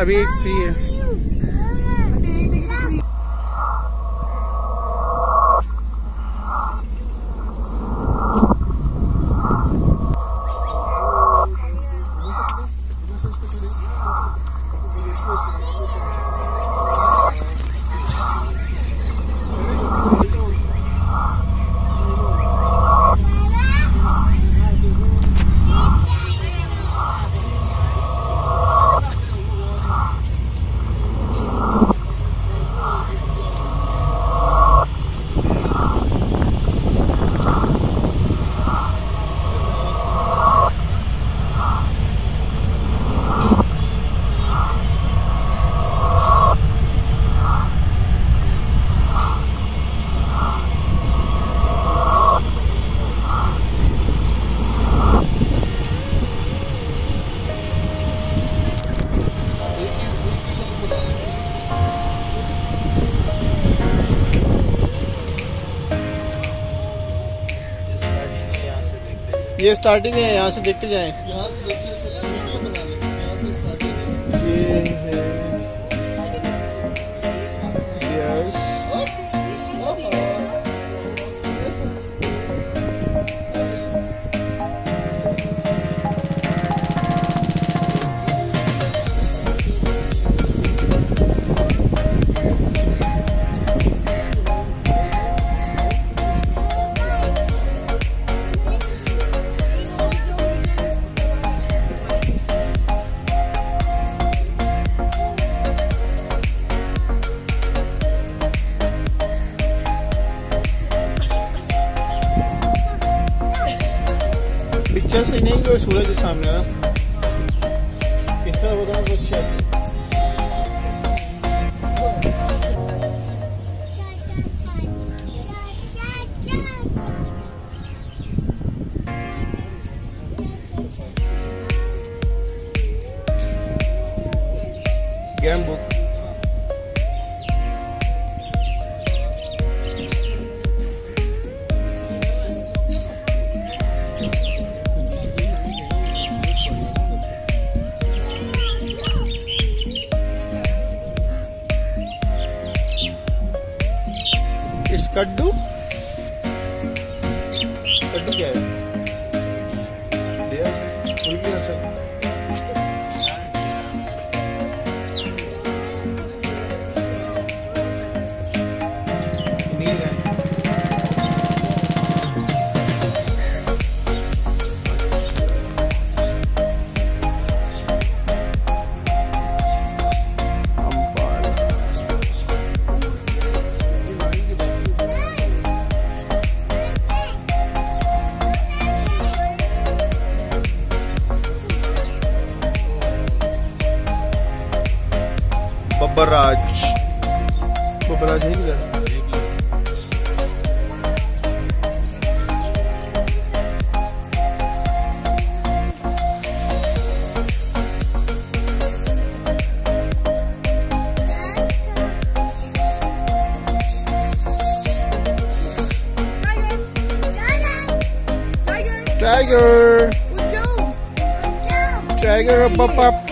अभी एक फ्री है। ये स्टार्टिंग है यहाँ से देखते जाए। यहाँ से देखते ये नहीं कोई सूरज सामने कड्डू? कड्डू क्या है? Up up up!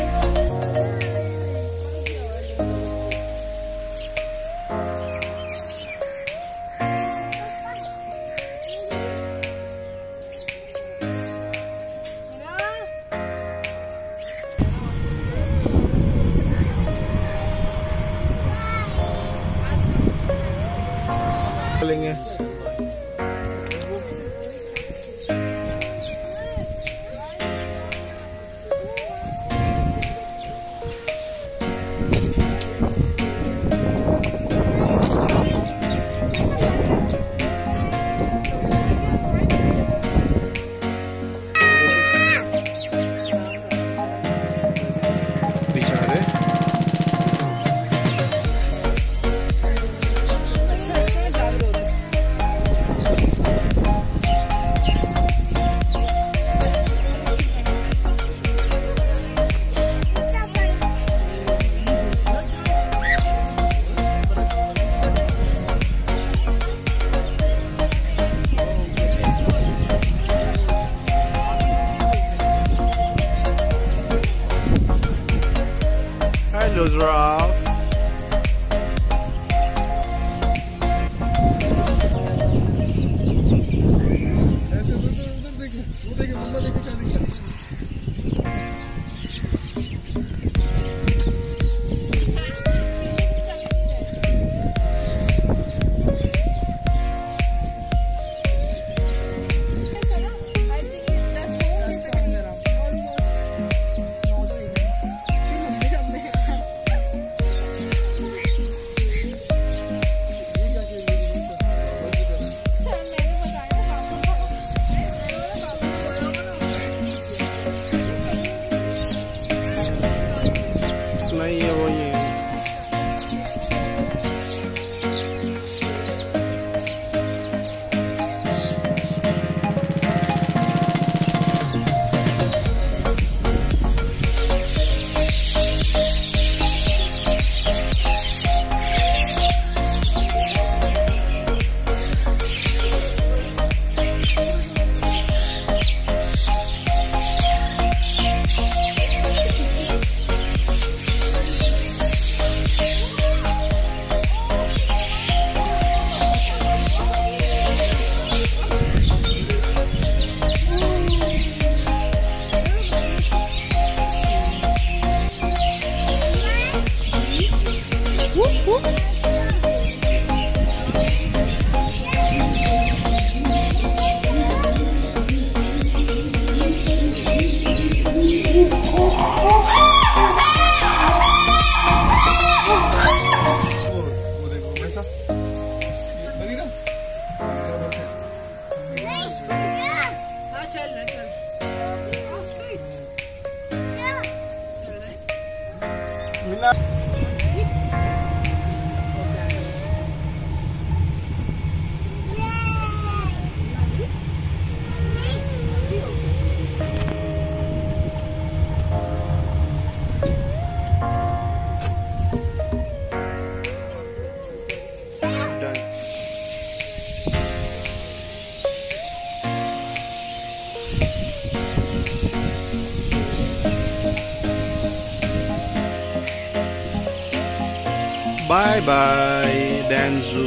Bye bye, Danzu.